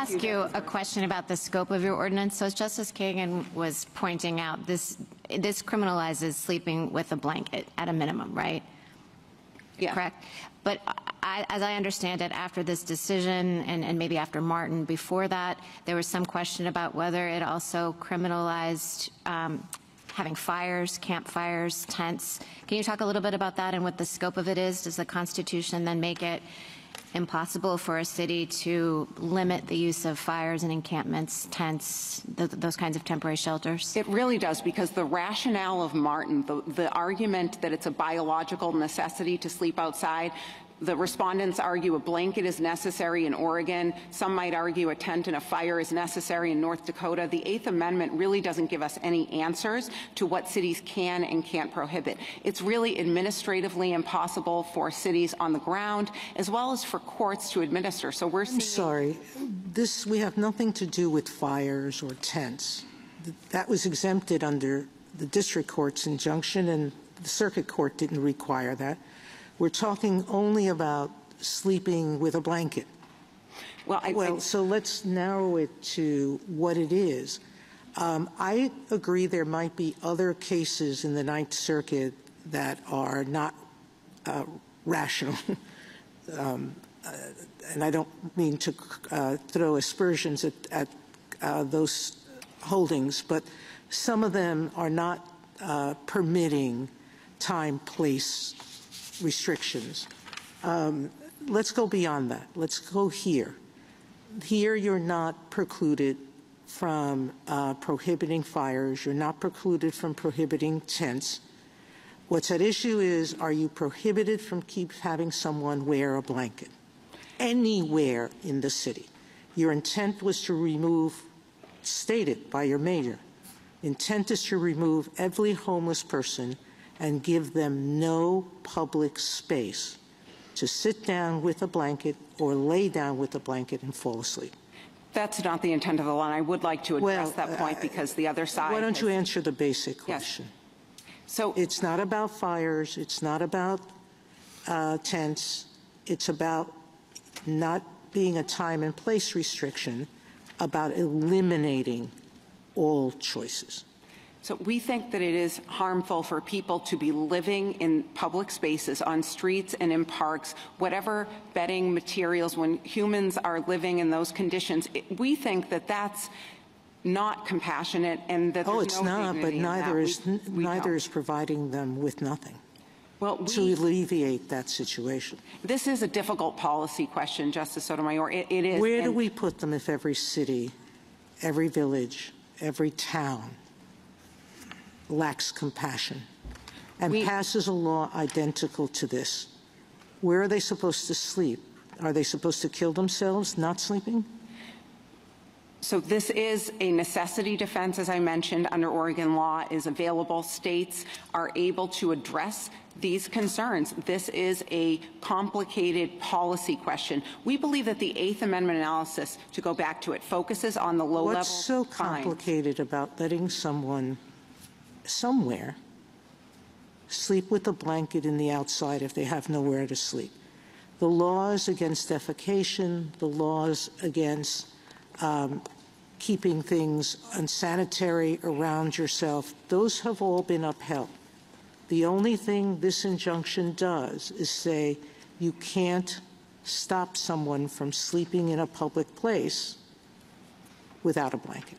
ask you a question about the scope of your ordinance? So as Justice Kagan was pointing out, this, this criminalizes sleeping with a blanket at a minimum, right? Yeah. Correct? But I, as I understand it, after this decision, and, and maybe after Martin, before that, there was some question about whether it also criminalized um, having fires, campfires, tents. Can you talk a little bit about that and what the scope of it is? Does the Constitution then make it impossible for a city to limit the use of fires and encampments, tents, th those kinds of temporary shelters? It really does, because the rationale of Martin, the, the argument that it's a biological necessity to sleep outside, the respondents argue a blanket is necessary in Oregon. Some might argue a tent and a fire is necessary in North Dakota. The Eighth Amendment really doesn't give us any answers to what cities can and can't prohibit. It's really administratively impossible for cities on the ground as well as for courts to administer. So we're I'm sorry, this, we have nothing to do with fires or tents. That was exempted under the district court's injunction, and the circuit court didn't require that. We're talking only about sleeping with a blanket. well, I, Well, I, so let's narrow it to what it is. Um, I agree there might be other cases in the Ninth Circuit that are not uh, rational. um, uh, and I don't mean to uh, throw aspersions at, at uh, those holdings, but some of them are not uh, permitting time, place restrictions. Um, let's go beyond that. Let's go here. Here, you're not precluded from uh, prohibiting fires. You're not precluded from prohibiting tents. What's at issue is, are you prohibited from keep having someone wear a blanket anywhere in the city? Your intent was to remove, stated by your mayor, intent is to remove every homeless person and give them no public space to sit down with a blanket or lay down with a blanket and fall asleep. that's not the intent of the law, and I would like to address Well, that point uh, because the other side. Why don't has- you answer the basic question? Yes. So It's not about fires, it's not about uh, tents, it's about not being a time and place restriction, about eliminating all choices. So we think that it is harmful for people to be living in public spaces, on streets and in parks, whatever bedding materials, when humans are living in those conditions. it- We think that that's not compassionate and that Oh, it's no not, but dignity in that. neither is, we neither don't. is providing them with nothing Well, to alleviate that situation. this is a difficult policy question, Justice Sotomayor. It, it is. Where do we put them if every city, every village, every town lacks compassion and We- passes a law identical to this? Where are they supposed to sleep? Are they supposed to kill themselves not sleeping? So this is a necessity defense, as I mentioned, under Oregon law is available. States are able to address these concerns. This is a complicated policy question. We believe that the Eighth Amendment analysis, to go back to it, focuses on the low-level What's so fines. complicated about letting someone somewhere sleep with a blanket in the outside if they have nowhere to sleep? The laws against defecation, the laws against um, keeping things unsanitary around yourself, those have all been upheld. The only thing this injunction does is say you can't stop someone from sleeping in a public place without a blanket.